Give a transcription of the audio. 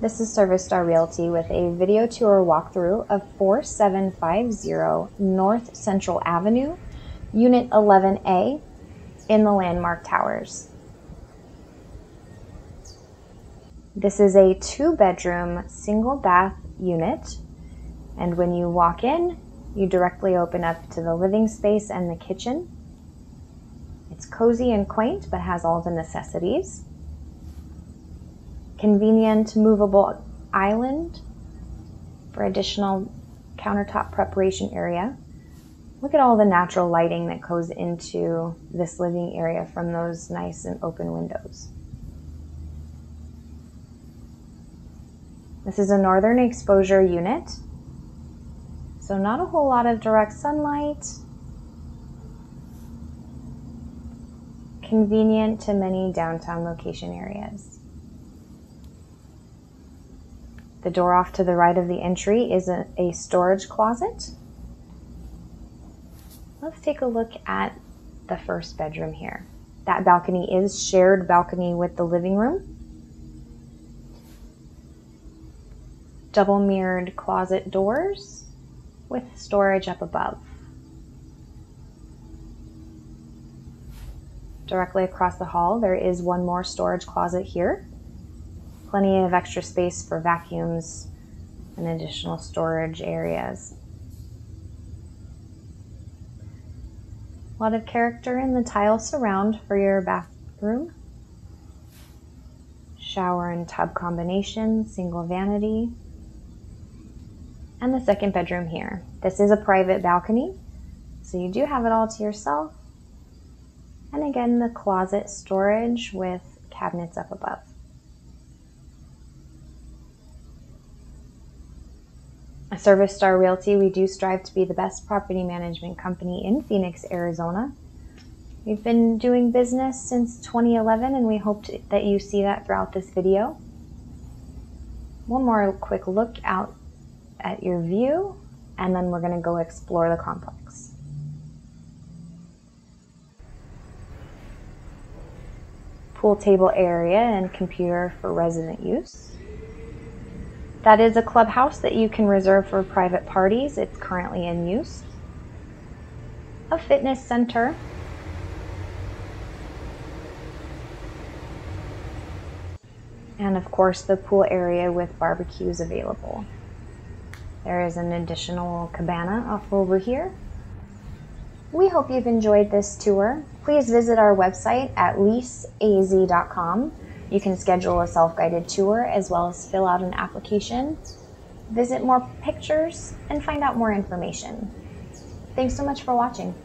This is Service Star Realty with a video tour walkthrough of 4750 North Central Avenue, Unit 11A in the Landmark Towers. This is a two bedroom, single bath unit. And when you walk in, you directly open up to the living space and the kitchen. It's cozy and quaint, but has all the necessities convenient movable island for additional countertop preparation area. Look at all the natural lighting that goes into this living area from those nice and open windows. This is a northern exposure unit, so not a whole lot of direct sunlight. Convenient to many downtown location areas. The door off to the right of the entry is a, a storage closet. Let's take a look at the first bedroom here. That balcony is shared balcony with the living room. Double mirrored closet doors with storage up above. Directly across the hall, there is one more storage closet here plenty of extra space for vacuums and additional storage areas. A lot of character in the tile surround for your bathroom. Shower and tub combination, single vanity. And the second bedroom here. This is a private balcony, so you do have it all to yourself. And again, the closet storage with cabinets up above. At Service Star Realty, we do strive to be the best property management company in Phoenix, Arizona. We've been doing business since 2011 and we hope to, that you see that throughout this video. One more quick look out at your view and then we're going to go explore the complex. Pool table area and computer for resident use. That is a clubhouse that you can reserve for private parties. It's currently in use. A fitness center. And of course, the pool area with barbecues available. There is an additional cabana off over here. We hope you've enjoyed this tour. Please visit our website at leaseaz.com you can schedule a self-guided tour as well as fill out an application, visit more pictures, and find out more information. Thanks so much for watching.